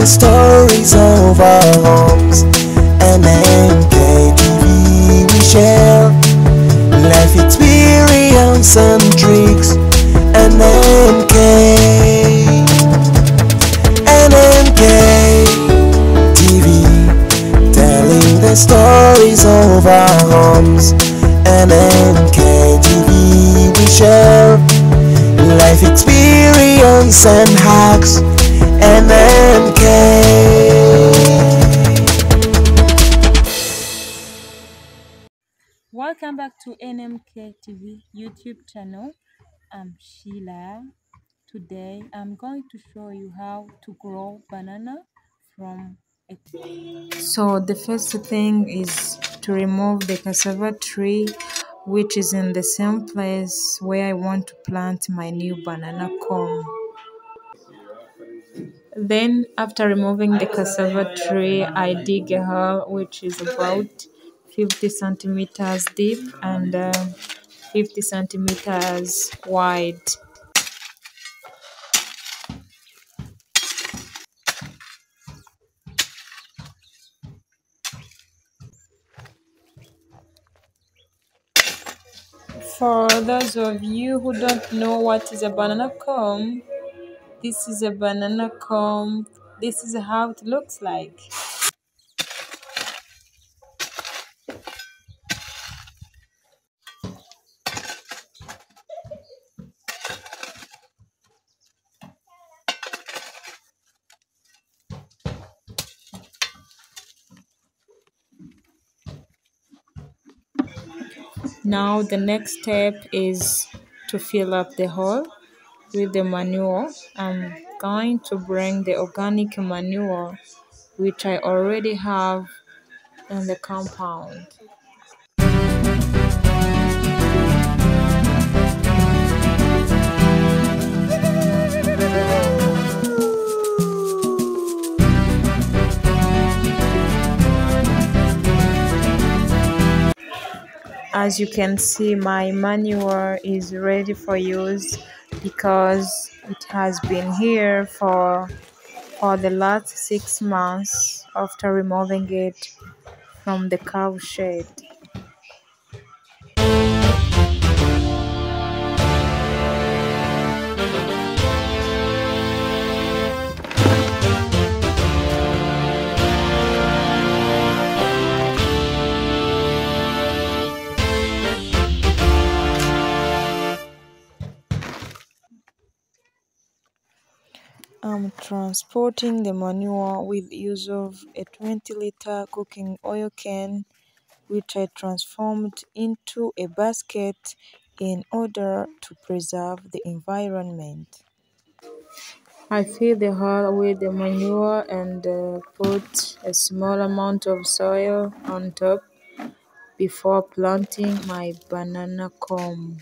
over homes. NMKTV we share life experience and tricks. NMK, NMK TV, telling the stories of our homes. NMK TV we share life experience and hacks. NMK. Welcome back to NMK TV YouTube channel. I'm Sheillah. Today I'm going to show you how to grow banana from a tree. So the first thing is to remove the cassava tree which is in the same place where I want to plant my new banana corm. Then after removing the cassava tree, I dig a hole which is about 50 centimeters deep and uh, 50 centimeters wide. For those of you who don't know what is a banana corm, this is a banana corm. This is how it looks like. Now the next step is to fill up the hole with the manure. I'm going to bring the organic manure which I already have in the compound. As you can see my manure is ready for use because it has been here for for the last six months after removing it from the cow shed I'm transporting the manure with use of a 20 liter cooking oil can which I transformed into a basket in order to preserve the environment. I fill the hole with the manure and uh, put a small amount of soil on top before planting my banana corm.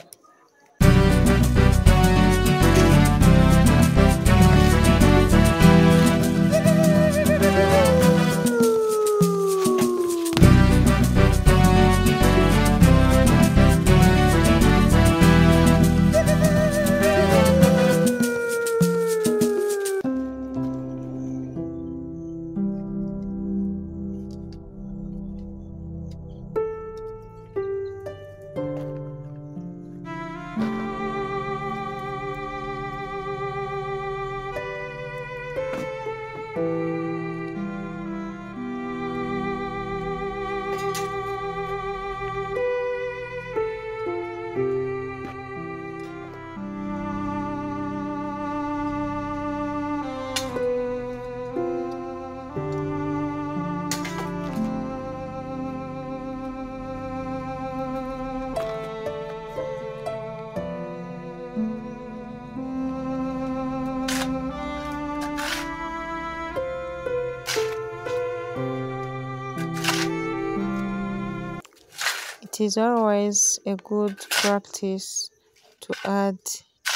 It is always a good practice to add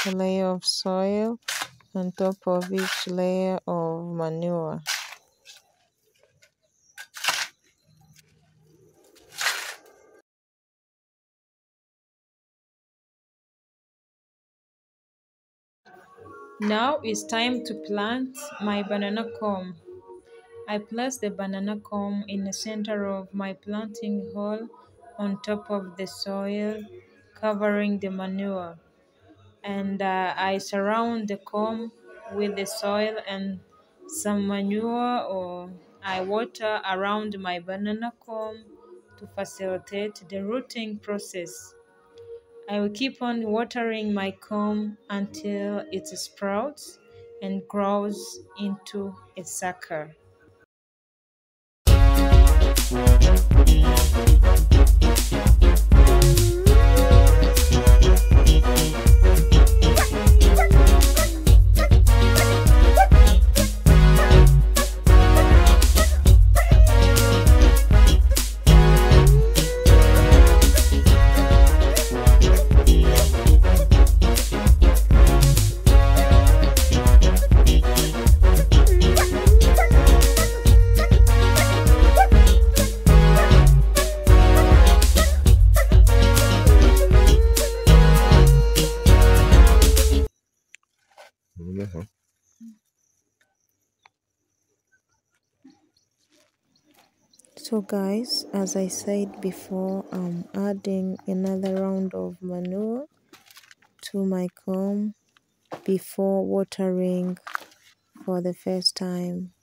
a layer of soil on top of each layer of manure. Now it's time to plant my banana corm. I place the banana corm in the center of my planting hole on top of the soil, covering the manure. And uh, I surround the corm with the soil and some manure or I water around my banana corm to facilitate the rooting process. I will keep on watering my corm until it sprouts and grows into a sucker. So guys, as I said before, I'm adding another round of manure to my corm before watering for the first time.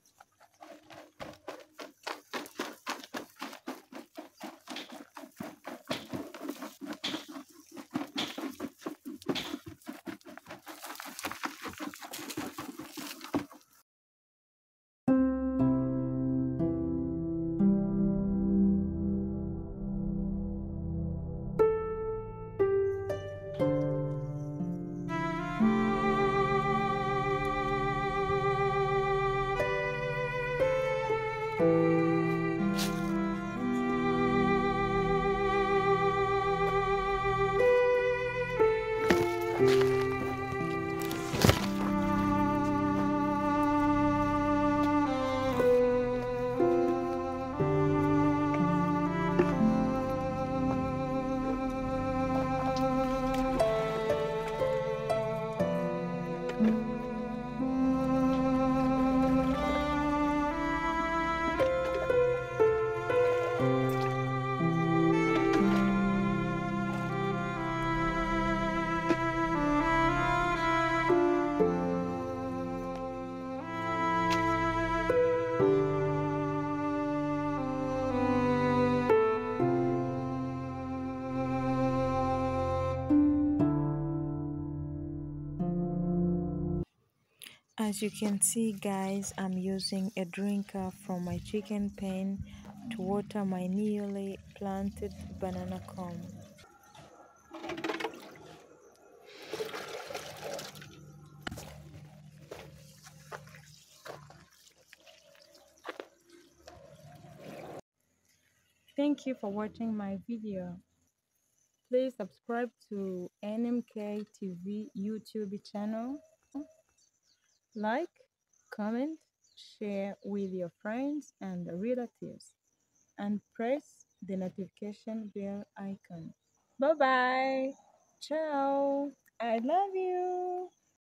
As you can see guys, I'm using a drinker from my chicken pen to water my newly planted banana corm. Thank you for watching my video. Please subscribe to NMK TV YouTube channel. Like, comment, share with your friends and relatives and press the notification bell icon. Bye bye. Ciao. I love you.